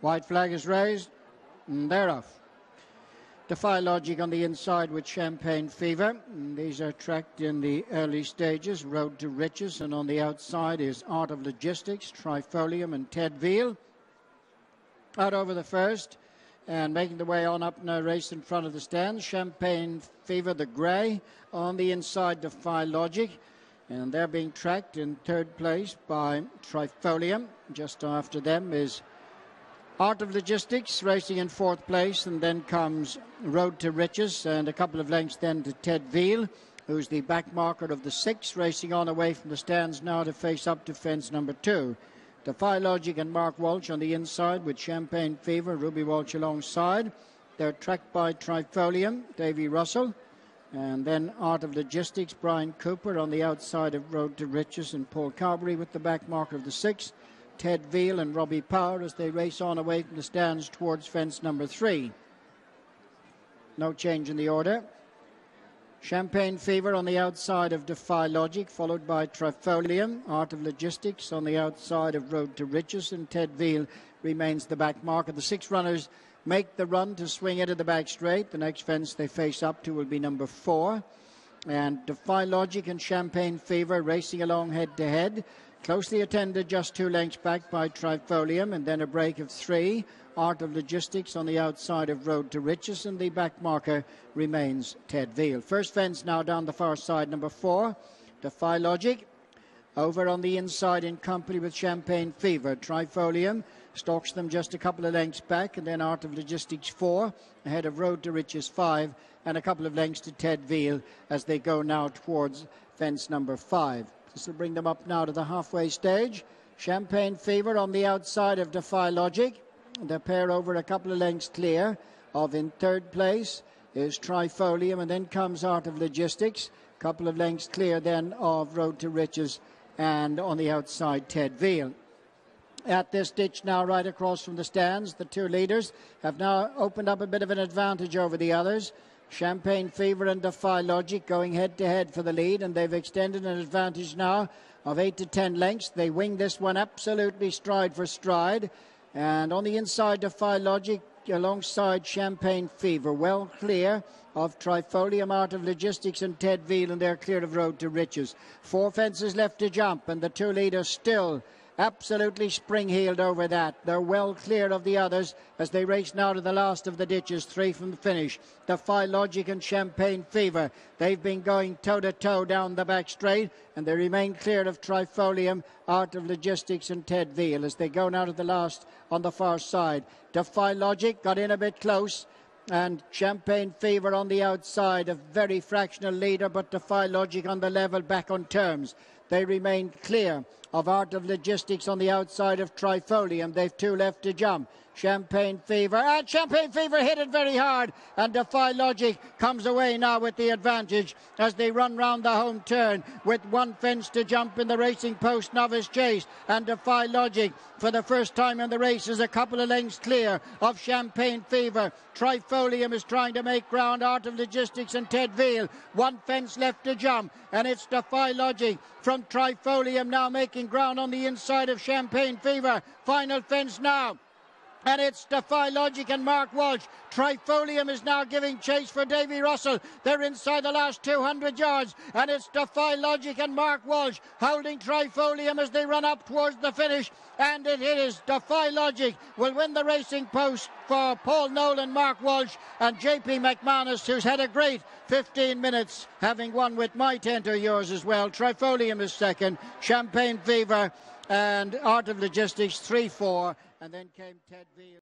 White flag is raised, and they're off. Defy Logic on the inside with Champagne Fever. And these are tracked in the early stages. Road to Riches, and on the outside is Art of Logistics, Trifolium, and Ted Veal. Out over the first, and making the way on up a race in front of the stand. Champagne Fever, the grey. On the inside, Defy Logic. And they're being tracked in third place by Trifolium. Just after them is Art of Logistics racing in fourth place, and then comes Road to Riches, and a couple of lengths then to Ted Veal, who's the back marker of the six, racing on away from the stands now to face up to fence number two. Defy Logic and Mark Walsh on the inside with Champagne Fever, Ruby Walsh alongside. They're tracked by Trifolium, Davy Russell, and then Art of Logistics, Bryan Cooper on the outside of Road to Riches, and Paul Carberry with the back marker of the six. Ted Veal and Robbie Power as they race on away from the stands towards fence number three. No change in the order. Champagne Fever on the outside of Defy Logic, followed by Trifolium. Art of Logistics on the outside of Road to Riches, and Ted Veal remains the back marker. The six runners make the run to swing into the back straight. The next fence they face up to will be number four. And Defy Logic and Champagne Fever racing along head to head. Closely attended just two lengths back by Trifolium and then a break of three. Art of Logistics on the outside of Road to Riches and the back marker remains Ted Veal. First fence now down the far side, number four. Defy Logic. Over on the inside in company with Champagne Fever. Trifolium stalks them just a couple of lengths back and then Art of Logistics four ahead of Road to Riches five and a couple of lengths to Ted Veal as they go now towards fence number five. This will bring them up now to the halfway stage. Champagne Fever on the outside of Defy Logic. The pair over a couple of lengths clear of in third place is Trifolium, and then comes Art of Logistics. A couple of lengths clear then of Road to Riches, and on the outside, Ted Veal. At this ditch now, right across from the stands, the two leaders have now opened up a bit of an advantage over the others. Champagne Fever and Defy Logic going head to head for the lead, and they've extended an advantage now of eight to ten lengths. They wing this one absolutely stride for stride. And on the inside, Defy Logic alongside Champagne Fever, well clear of Trifolium Art of Logistics and Ted Veal, and they're clear of Road to Riches. Four fences left to jump, and the two leaders still absolutely spring-heeled over that. They're well clear of the others as they race now to the last of the ditches, three from the finish. Defy Logic and Champagne Fever. They've been going toe-to-toe down the back straight, and they remain clear of Trifolium, Art of Logistics, and Ted Veal as they go now to the last on the far side. Defy Logic got in a bit close and Champagne Fever on the outside, a very fractional leader, but Defy Logic on the level, back on terms. They remain clear of Art of Logistics on the outside of Trifolium. They've two left to jump. Champagne Fever. And Champagne Fever hit it very hard. And Defy Logic comes away now with the advantage as they run round the home turn with one fence to jump in the racing post novice chase. And Defy Logic for the first time in the race is a couple of lengths clear of Champagne Fever. Trifolium is trying to make ground. Art of Logistics and Ted Veal. One fence left to jump. And it's Defy Logic from Trifolium now making ground on the inside of Champagne Fever. Final fence now and it's Defy Logic and Mark Walsh. Trifolium is now giving chase for Davy Russell. They're inside the last 200 yards, and it's Defy Logic and Mark Walsh holding Trifolium as they run up towards the finish. And it is Defy Logic will win the racing post for Paul Nolan, Mark Walsh, and JP McManus, who's had a great 15 minutes, having won with my tent or yours as well. Trifolium is second, Champagne Fever and Art of Logistics 3 4 and then came Ted Veal.